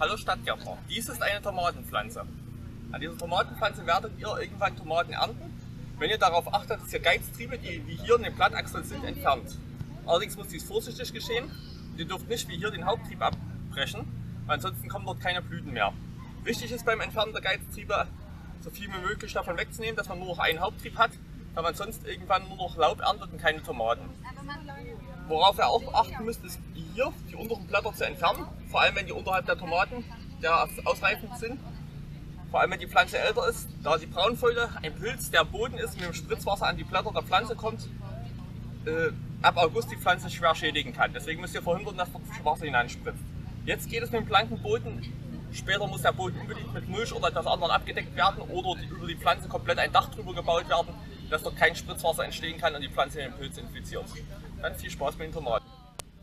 Hallo Stadtgärtner, dies ist eine Tomatenpflanze. An dieser Tomatenpflanze werdet ihr irgendwann Tomaten ernten, wenn ihr darauf achtet, dass ihr Geiztriebe, die wie hier in den Blattachseln sind, entfernt. Allerdings muss dies vorsichtig geschehen. Ihr dürft nicht wie hier den Haupttrieb abbrechen, weil ansonsten kommen dort keine Blüten mehr. Wichtig ist beim Entfernen der Geiztriebe, so viel wie möglich davon wegzunehmen, dass man nur noch einen Haupttrieb hat, da man sonst irgendwann nur noch Laub erntet und keine Tomaten. Worauf ihr auch achten müsst, ist hier die unteren Blätter zu entfernen, vor allem wenn die unterhalb der Tomaten der ausreifend sind. Vor allem wenn die Pflanze älter ist, da die Braunfäule ein Pilz, der Boden ist, mit dem Spritzwasser an die Blätter der Pflanze kommt, äh, ab August die Pflanze schwer schädigen kann. Deswegen müsst ihr verhindern, dass dort Wasser hineinspritzt. Jetzt geht es mit dem blanken Boden. Später muss der Boden unbedingt mit Mulch oder etwas anderem abgedeckt werden oder über die Pflanze komplett ein Dach drüber gebaut werden, dass dort kein Spritzwasser entstehen kann und die Pflanze den Pilz infiziert. Dann viel Spaß mit den Tomaten.